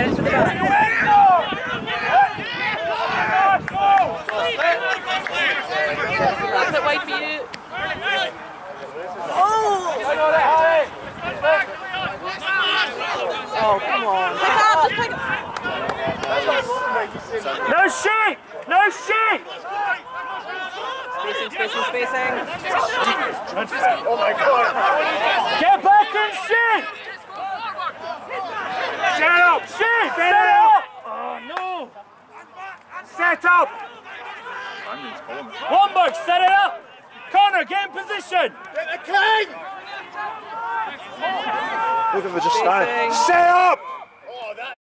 Get into the. Wait for you. No shit! No shit! Spacing, spacing, spacing. Oh my god. Up! Sheep! Set up! Oh no! Set up! One box, set it up! Connor, get in position! Get the king! Look at them just standing. Set up!